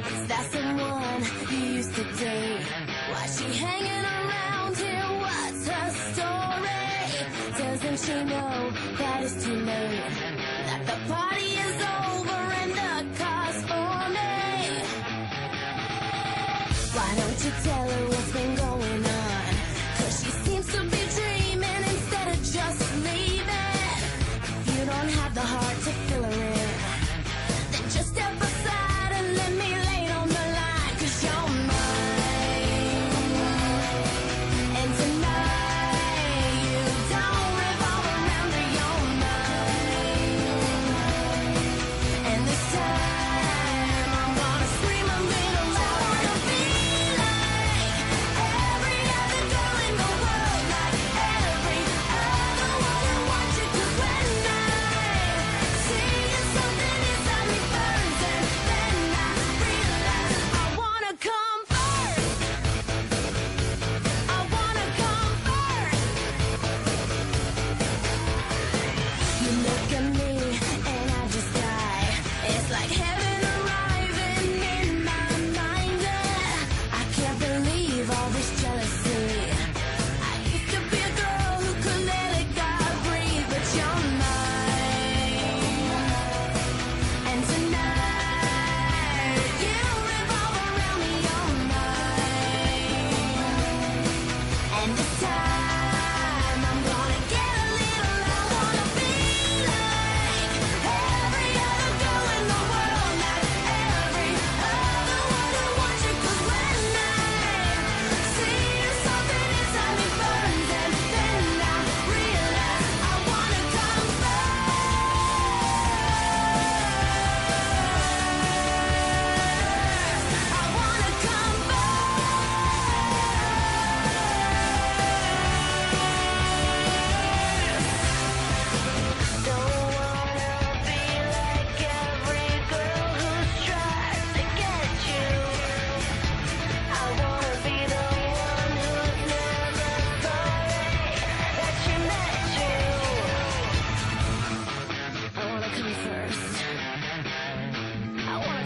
Is that someone you used to date? Why's she hanging around here? What's her story? Doesn't she know that it's too late? That the party is over and the car's for me? Why don't you tell me.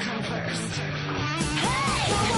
come first. Hey!